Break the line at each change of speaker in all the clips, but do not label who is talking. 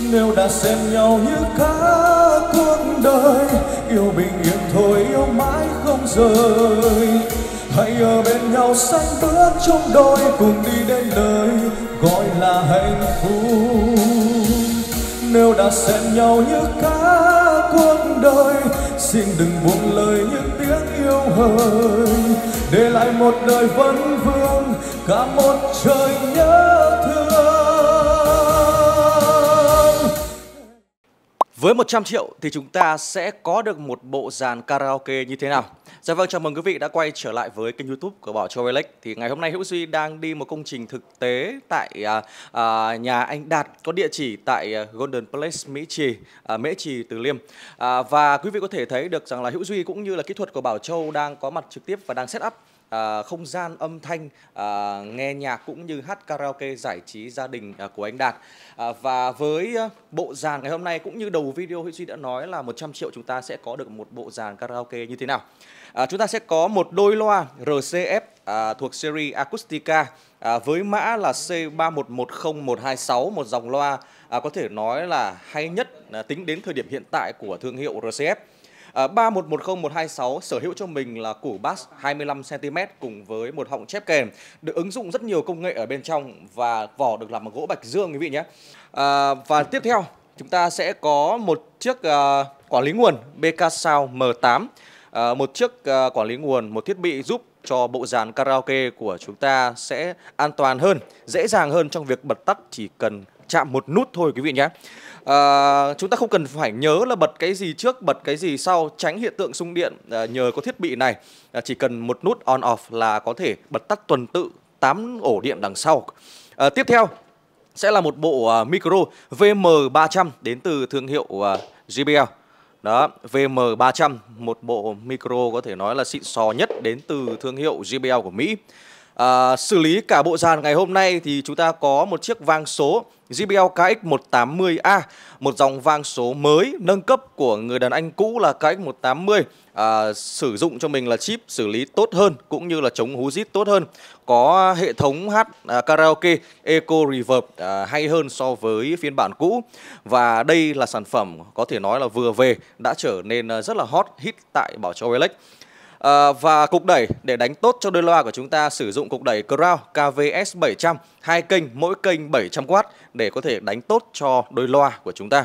nếu đã xem nhau như cả cuộc đời, yêu bình yên thôi, yêu mãi không rời. Hãy ở bên nhau xanh bước chung đôi, cùng đi đến đời gọi là hạnh phúc. Nếu đã xem nhau như cả cuộc đời, xin đừng buông lời những tiếng yêu hời. Để lại một đời vấn vương, cả một trời nhớ thương.
Với 100 triệu thì chúng ta sẽ có được một bộ dàn karaoke như thế nào? Dạ vâng, chào mừng quý vị đã quay trở lại với kênh youtube của Bảo Châu Alex Thì ngày hôm nay Hữu Duy đang đi một công trình thực tế tại à, à, nhà anh Đạt Có địa chỉ tại à, Golden Place Mỹ Trì, à, Mễ Trì, Từ Liêm. À, Và quý vị có thể thấy được rằng là Hữu Duy cũng như là kỹ thuật của Bảo Châu đang có mặt trực tiếp và đang set up à, không gian âm thanh à, nghe nhạc cũng như hát karaoke giải trí gia đình à, của anh Đạt. À, và với à, bộ dàn ngày hôm nay cũng như đầu video Huy Duy đã nói là 100 triệu chúng ta sẽ có được một bộ dàn karaoke như thế nào. À, chúng ta sẽ có một đôi loa RCF à, thuộc series Acoustica à, với mã là C ba một một dòng loa à, có thể nói là hay nhất à, tính đến thời điểm hiện tại của thương hiệu RCF Ờ, 3110126 sở hữu cho mình là củ bass 25cm cùng với một họng chép kèn được ứng dụng rất nhiều công nghệ ở bên trong và vỏ được làm bằng gỗ bạch dương quý vị nhé. À, và tiếp theo chúng ta sẽ có một chiếc uh, quản lý nguồn BK Sound M8 uh, một chiếc uh, quản lý nguồn một thiết bị giúp cho bộ dàn karaoke của chúng ta sẽ an toàn hơn, dễ dàng hơn trong việc bật tắt chỉ cần chạm một nút thôi quý vị nhé à, chúng ta không cần phải nhớ là bật cái gì trước bật cái gì sau tránh hiện tượng sung điện à, nhờ có thiết bị này. À, chỉ cần một nút on off là có thể bật tắt tuần tự 8 ổ điện đằng sau. À, tiếp theo sẽ là một bộ uh, micro VM300 đến từ thương hiệu uh, JBL đó VM300 một bộ micro có thể nói là xịn sò nhất đến từ thương hiệu JBL của Mỹ. À, xử lý cả bộ dàn ngày hôm nay thì chúng ta có một chiếc vang số JBL KX180A, một dòng vang số mới nâng cấp của người đàn anh cũ là KX180. À, ờ, sử dụng cho mình là chip xử lý tốt hơn cũng như là chống hú rít tốt hơn. Có hệ thống hát à, karaoke Eco Reverb à, hay hơn so với phiên bản cũ. Và đây là sản phẩm có thể nói là vừa về đã trở nên à, rất là hot hit tại Bảo Châu Elect. À, và cục đẩy để đánh tốt cho đôi loa của chúng ta sử dụng cục đẩy Crown KVS 700 hai kênh mỗi kênh 700W để có thể đánh tốt cho đôi loa của chúng ta.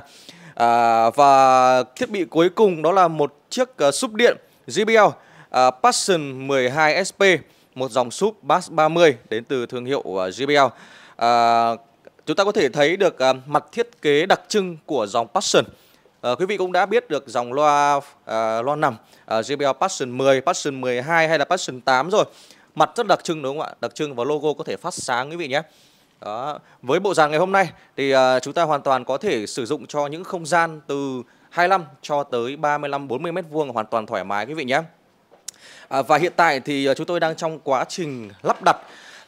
À, và thiết bị cuối cùng đó là một chiếc uh, súp điện JBL uh, Passion 12 SP một dòng súp bass 30 đến từ thương hiệu uh, JBL uh, chúng ta có thể thấy được uh, mặt thiết kế đặc trưng của dòng Passion. À, quý vị cũng đã biết được dòng loa à, loa nằm à, JBL Passion 10, Passion 12 hay là Passion 8 rồi. Mặt rất đặc trưng đúng không ạ? Đặc trưng và logo có thể phát sáng quý vị nhé. Đó. Với bộ dàn ngày hôm nay thì à, chúng ta hoàn toàn có thể sử dụng cho những không gian từ 25 cho tới 35 40 mét vuông hoàn toàn thoải mái quý vị nhé. À, và hiện tại thì chúng tôi đang trong quá trình lắp đặt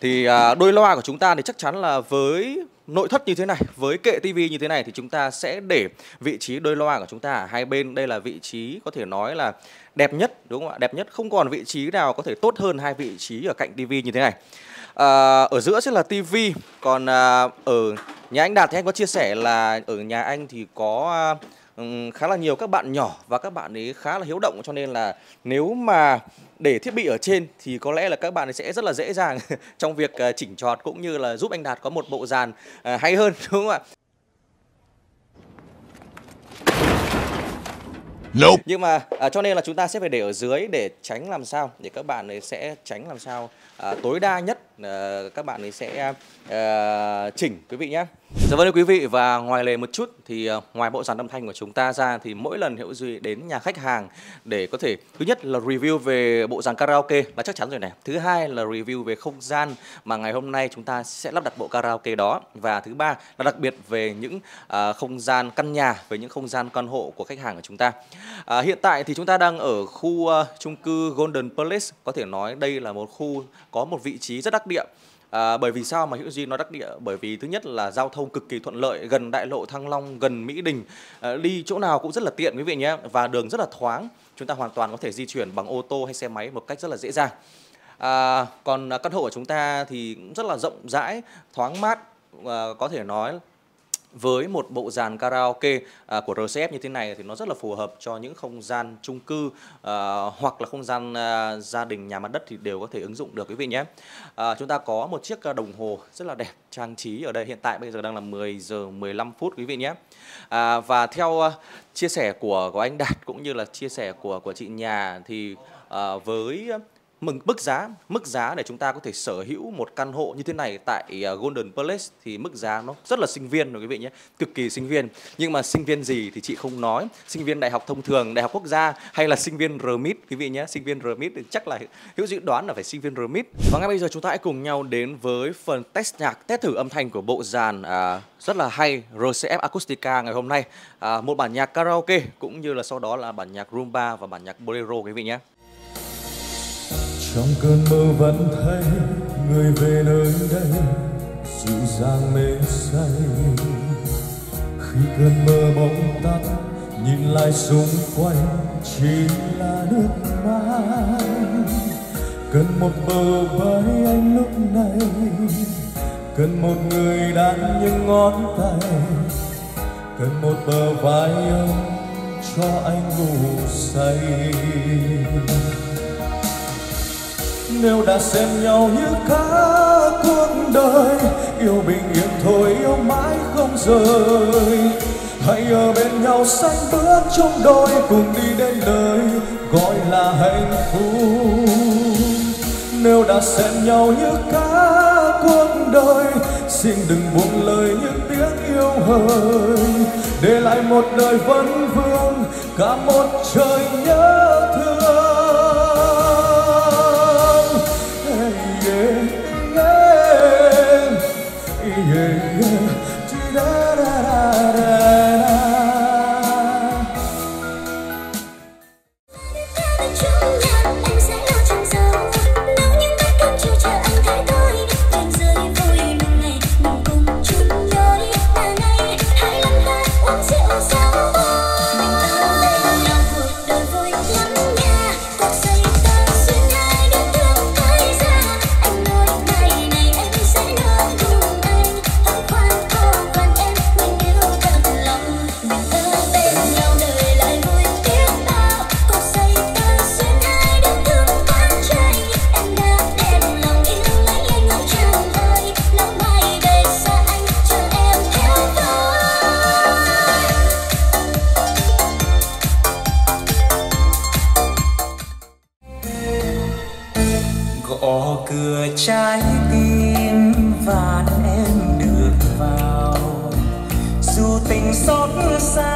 thì à, đôi loa của chúng ta thì chắc chắn là với nội thất như thế này với kệ tivi như thế này thì chúng ta sẽ để vị trí đôi loa của chúng ta ở hai bên. Đây là vị trí có thể nói là đẹp nhất đúng không ạ? Đẹp nhất không còn vị trí nào có thể tốt hơn hai vị trí ở cạnh tivi như thế này. À, ở giữa sẽ là tivi còn à, ở nhà anh đạt thì anh có chia sẻ là ở nhà anh thì có à, khá là nhiều các bạn nhỏ và các bạn ấy khá là hiếu động cho nên là nếu mà để thiết bị ở trên thì có lẽ là các bạn sẽ rất là dễ dàng trong việc ờ, chỉnh trọt cũng như là giúp anh Đạt có một bộ dàn ờ, hay hơn đúng không ạ? Nope. Nhưng mà à, cho nên là chúng ta sẽ phải để ở dưới để tránh làm sao để các bạn ấy sẽ tránh làm sao à, tối đa nhất Ờ, các bạn ấy sẽ uh, chỉnh quý vị nhé. Dạ vâng quý vị và ngoài lề một chút thì ờ, ngoài bộ dàn âm thanh của chúng ta ra thì mỗi lần Hiệu Duy đến nhà khách hàng để có thể thứ nhất là review về bộ dàn karaoke là chắc chắn rồi này. Thứ hai là review về không gian mà ngày hôm nay chúng ta sẽ lắp đặt bộ karaoke đó và thứ ba là đặc biệt về những uh, không gian căn nhà về những không gian căn hộ của khách hàng của chúng ta. Uh, hiện tại thì chúng ta đang ở khu uh, chung cư Golden Palace có thể nói đây là một khu có một vị trí rất đắc địa À, bởi vì sao mà Hữu Duy nói đắc địa? Bởi vì thứ nhất là giao thông cực kỳ thuận lợi, gần đại lộ Thăng Long, gần Mỹ Đình, à, đi chỗ nào cũng rất là tiện quý vị nhé và đường rất là thoáng. Chúng ta hoàn toàn có thể di chuyển bằng ô tô hay xe máy một cách rất là dễ dàng. À, còn căn hộ của chúng ta thì cũng rất là rộng rãi, thoáng mát, à, có thể nói với một bộ dàn karaoke à, của RCF như thế này thì nó rất là phù hợp cho những không gian chung cư à, hoặc là không gian à, gia đình nhà mặt đất thì đều có thể ứng dụng được quý vị nhé. À, chúng ta có một chiếc à, đồng hồ rất là đẹp trang trí ở đây hiện tại bây giờ đang là 10 giờ 15 phút quý vị nhé. À, và theo uh, chia sẻ của của anh Đạt cũng như là chia sẻ của của chị nhà thì uh, với mừng mức giá mức giá để chúng ta có thể sở hữu một căn hộ như thế này tại à, Golden Palace thì mức giá nó rất là sinh viên rồi quý vị nhé cực kỳ sinh viên. Nhưng mà sinh viên gì thì chị không nói. Sinh viên đại học thông thường đại học quốc gia hay là sinh viên RMIT quý vị nhé sinh viên RMIT thì chắc là hữu dự đoán là phải sinh viên RMIT và ngay bây giờ chúng ta hãy cùng nhau đến với phần test nhạc test thử âm thanh của bộ dàn à, rất là hay RCF Acoustica ngày hôm nay. À, một bản nhạc karaoke cũng như là sau đó là bản nhạc rumba và bản nhạc bolero quý vị nhé
trong cơn mơ vẫn thấy người về nơi đây, dịu dàng mê say. Khi cơn mơ bỗng tắt, nhìn lại xung quanh chỉ là nước mắt cần một bờ vai anh lúc này, cần một người đan những ngón tay. Cần một bờ vai ấm cho anh ngủ say nếu đã xem nhau như cả cuộc đời, yêu bình yên thôi, yêu mãi không rời. Hãy ở bên nhau xanh bước trong đôi, cùng đi đến nơi gọi là hạnh phúc. Nếu đã xem nhau như cả cuộc đời, xin đừng buông lời những tiếng yêu hời. Để lại một đời vấn vương, cả một trời nhớ. you.
Ồ cửa trái tim vàn em được vào. Dù tình xót xa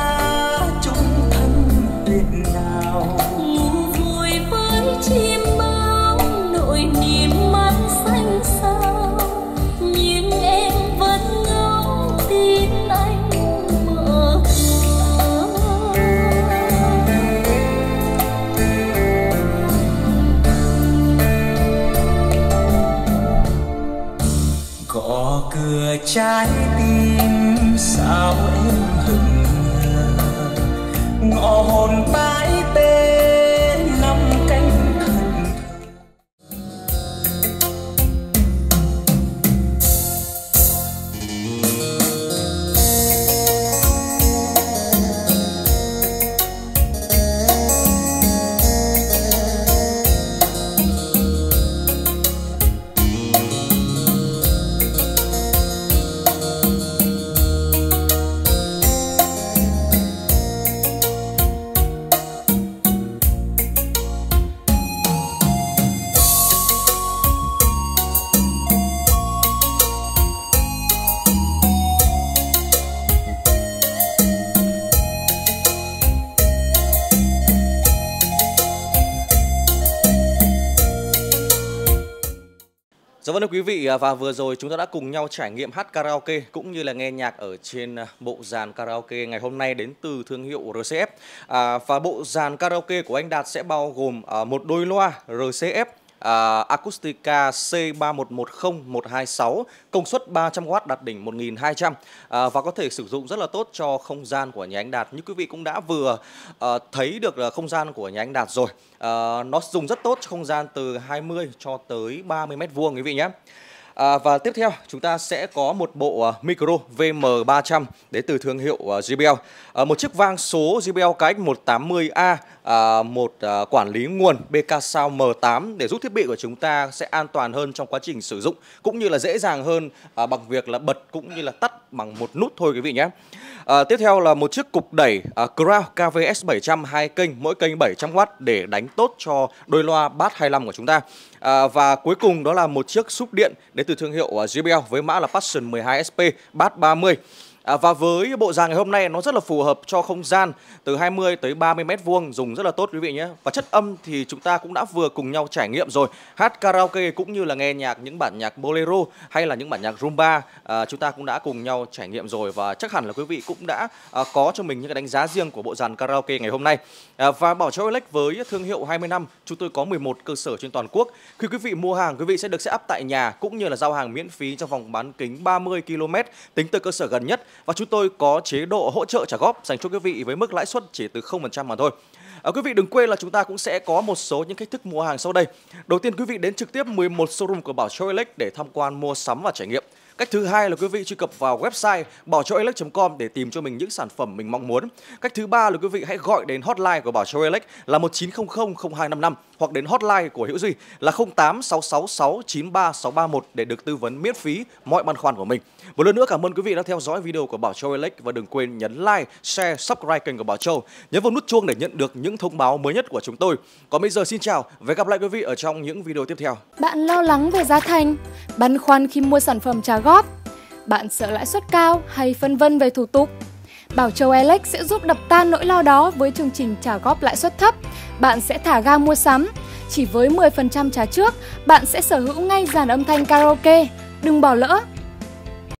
Dạ vâng thưa quý vị à, và vừa rồi chúng ta đã cùng nhau trải nghiệm hát karaoke cũng như là nghe nhạc ở trên à, bộ dàn karaoke ngày hôm nay đến từ thương hiệu RCF. À, và bộ dàn karaoke của anh Đạt sẽ bao gồm à, một đôi loa RCF uh, Acoustica C3110126 công suất 300W đạt đỉnh 1200 uh, à, và có thể sử dụng rất là tốt cho không gian của nhà anh Đạt. Như quý vị cũng đã vừa uh, thấy được là không gian của nhà anh Đạt rồi. Uh, nó dùng rất tốt cho không gian từ 20 cho tới 30 mét vuông quý vị nhé. À, và tiếp theo chúng ta sẽ có một bộ uh, micro VM300 đến từ thương hiệu à, uh, JBL. À, một chiếc vang số JBL KX180A, à, một uh, quản lý nguồn BK Sound M8 để giúp thiết bị của chúng ta sẽ an toàn hơn trong quá trình sử dụng cũng như là dễ dàng hơn à, bằng việc là bật cũng như là tắt bằng một nút thôi quý vị nhé. À, tiếp theo là một chiếc cục đẩy à, Crown KVS 700 hai kênh, mỗi kênh 700W để đánh tốt cho đôi loa bass 25 của chúng ta. À, và cuối cùng đó là một chiếc súp điện đến từ thương hiệu à, JBL với mã là Passion 12SP bass 30. À, và với bộ dàn ngày hôm nay nó rất là phù hợp cho không gian từ 20 tới 30 mét vuông dùng rất là tốt quý vị nhé. Và chất âm thì chúng ta cũng đã vừa cùng nhau trải nghiệm rồi. Hát karaoke cũng như là nghe nhạc những bản nhạc bolero hay là những bản nhạc rumba à, chúng ta cũng đã cùng nhau trải nghiệm rồi và chắc hẳn là quý vị cũng đã à, có cho mình những cái đánh giá riêng của bộ dàn karaoke ngày hôm nay. À, và bảo cho Alex với thương hiệu 20 năm chúng tôi có 11 cơ sở trên toàn quốc. Khi quý vị mua hàng quý vị sẽ được set up tại nhà cũng như là giao hàng miễn phí trong vòng bán kính 30 km tính từ cơ sở gần nhất và chúng tôi có chế độ hỗ trợ trả góp dành cho quý vị với mức lãi suất chỉ từ 0% mà thôi. À, quý vị đừng quên là chúng ta cũng sẽ có một số những cách thức mua hàng sau đây. Đầu tiên quý vị đến trực tiếp 11 showroom của Bảo Châu Elect để tham quan mua sắm và trải nghiệm. Cách thứ hai là quý vị truy cập vào website bảo châu com để tìm cho mình những sản phẩm mình mong muốn. Cách thứ ba là quý vị hãy gọi đến hotline của Bảo Châu Elect là 1900 0255 hoặc đến hotline của Hữu Duy là 08666 93631 để được tư vấn miễn phí mọi băn khoăn của mình. Một lần nữa cảm ơn quý vị đã theo dõi video của Bảo Châu Elect và đừng quên nhấn like, share, subscribe kênh của Bảo Châu. nhấn vào nút chuông để nhận được những thông báo mới nhất của chúng tôi. Còn bây giờ xin chào và gặp lại quý vị ở trong những video tiếp theo.
Bạn lo lắng về giá thành, băn khoăn khi mua sản phẩm trà gói góp, bạn sợ lãi suất cao hay phân vân về thủ tục? Bảo Châu Alex sẽ giúp đập tan nỗi lo đó với chương trình trả góp lãi suất thấp. Bạn sẽ thả ga mua sắm. Chỉ với 10% trả trước, bạn sẽ sở hữu ngay dàn âm thanh karaoke. Đừng bỏ lỡ